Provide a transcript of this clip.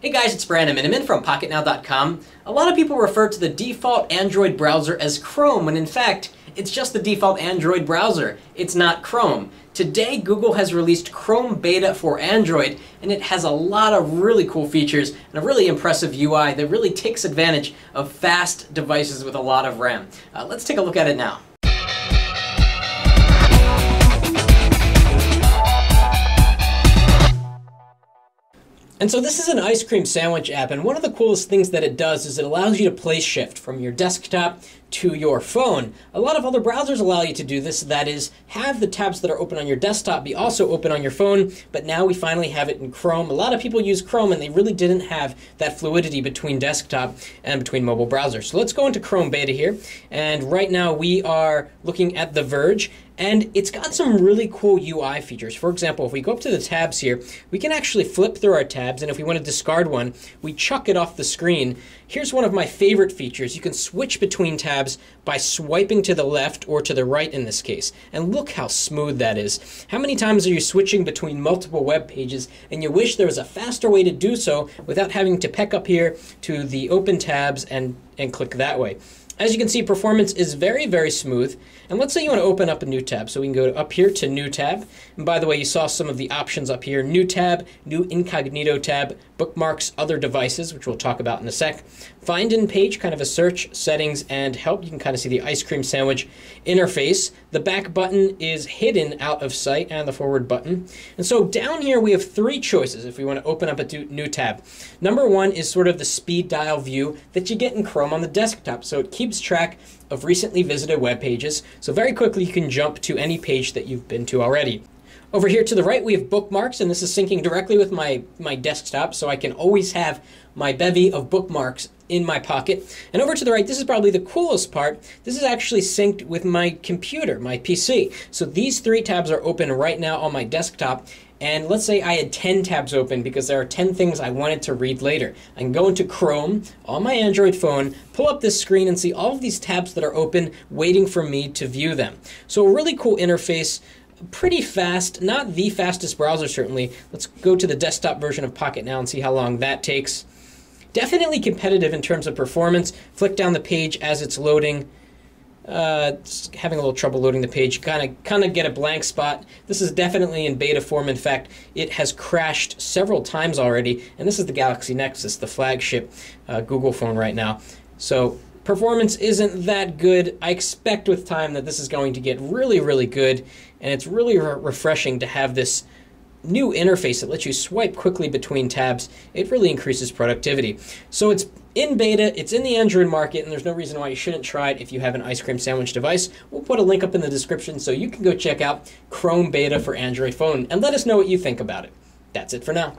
Hey guys, it's Brandon Miniman from PocketNow.com. A lot of people refer to the default Android browser as Chrome when in fact, it's just the default Android browser. It's not Chrome. Today, Google has released Chrome Beta for Android, and it has a lot of really cool features and a really impressive UI that really takes advantage of fast devices with a lot of RAM. Uh, let's take a look at it now. And so this is an ice cream sandwich app, and one of the coolest things that it does is it allows you to place shift from your desktop to your phone. A lot of other browsers allow you to do this, that is, have the tabs that are open on your desktop be also open on your phone, but now we finally have it in Chrome. A lot of people use Chrome and they really didn't have that fluidity between desktop and between mobile browsers. So let's go into Chrome Beta here, and right now we are looking at The Verge, and it's got some really cool UI features. For example, if we go up to the tabs here, we can actually flip through our tabs, and if we want to discard one, we chuck it off the screen. Here's one of my favorite features. You can switch between tabs by swiping to the left or to the right in this case. And look how smooth that is. How many times are you switching between multiple web pages and you wish there was a faster way to do so without having to peck up here to the open tabs and, and click that way. As you can see, performance is very, very smooth. And let's say you want to open up a new tab. So we can go up here to New Tab. And by the way, you saw some of the options up here. New Tab, New Incognito Tab, Bookmarks, Other Devices, which we'll talk about in a sec. Find in page, kind of a search, settings, and help. You can kind of see the ice cream sandwich interface. The back button is hidden out of sight, and the forward button. And so down here we have three choices if we want to open up a new tab. Number one is sort of the speed dial view that you get in Chrome on the desktop. So it keeps track of recently visited web pages. So very quickly you can jump to any page that you've been to already. Over here to the right, we have bookmarks, and this is syncing directly with my, my desktop, so I can always have my bevy of bookmarks in my pocket. And over to the right, this is probably the coolest part. This is actually synced with my computer, my PC. So these three tabs are open right now on my desktop. And let's say I had 10 tabs open because there are 10 things I wanted to read later. I can go into Chrome on my Android phone, pull up this screen, and see all of these tabs that are open waiting for me to view them. So, a really cool interface pretty fast, not the fastest browser certainly. Let's go to the desktop version of PocketNow and see how long that takes. Definitely competitive in terms of performance. Flick down the page as it's loading. Uh, having a little trouble loading the page. Kind of, kind of get a blank spot. This is definitely in beta form. In fact, it has crashed several times already. And this is the Galaxy Nexus, the flagship uh, Google phone right now. So performance isn't that good. I expect with time that this is going to get really, really good. And it's really re refreshing to have this new interface that lets you swipe quickly between tabs, it really increases productivity. So it's in beta, it's in the Android market, and there's no reason why you shouldn't try it if you have an ice cream sandwich device. We'll put a link up in the description so you can go check out Chrome Beta for Android phone and let us know what you think about it. That's it for now.